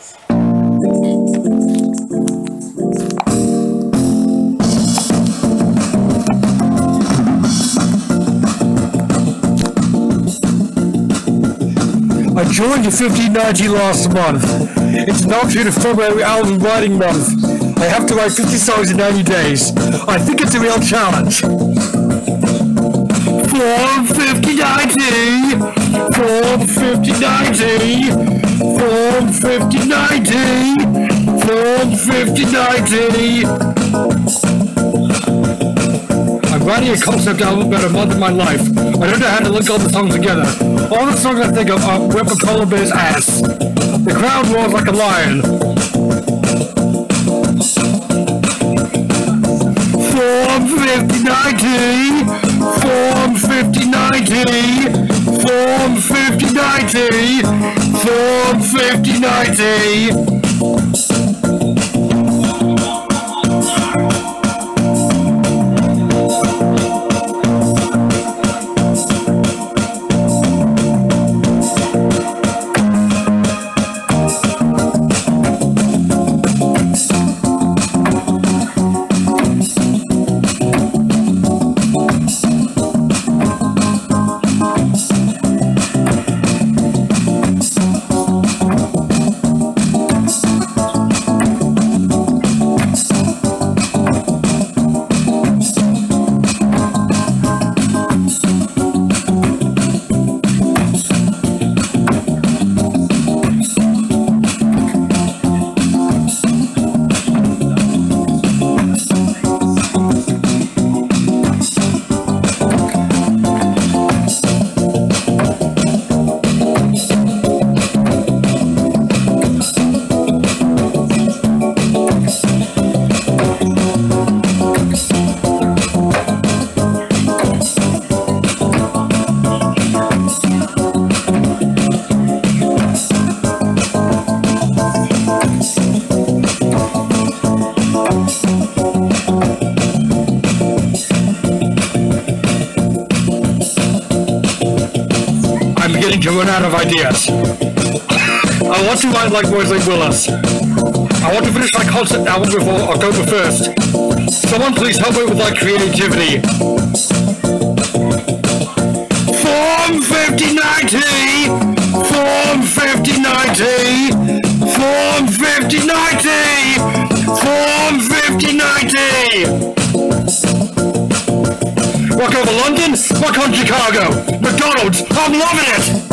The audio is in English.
I joined the 1590 last month. It's an alternate February album writing month. I have to write 50 songs in 90 days. I think it's a real challenge. FAWM 5090! FAWM 5090! FAWM 5090! FAWM 5090! I'm writing a concept album about a month of my life. I don't know how to link all the songs together. All the songs I think of are Whip a Polar Bear's ass. The crowd roars like a lion. FAWM 5090! FAWM 5090! FAWM 5090! FAWM 5090! Beginning to run out of ideas. I want to write like Wesley Willis. I want to finish my concept album before October 1st. Someone please help me with my creativity. FAWM 5090! FAWM 5090! FAWM 5090! FAWM 5090! Rock over London, rock on Chicago. McDonald's, I'm loving it!